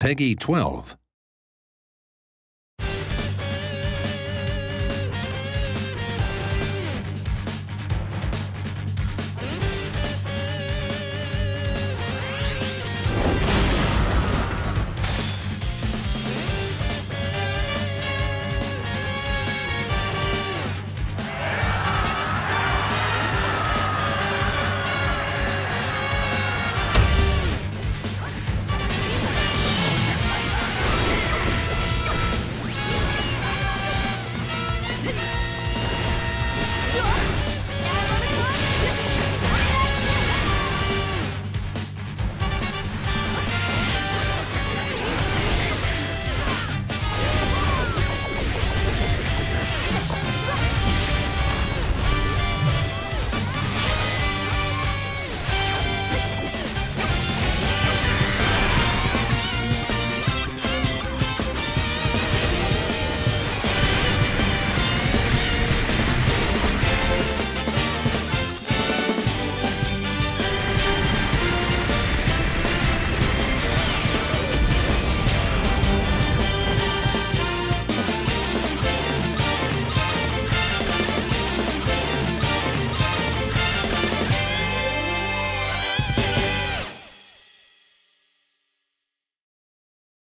Peggy 12.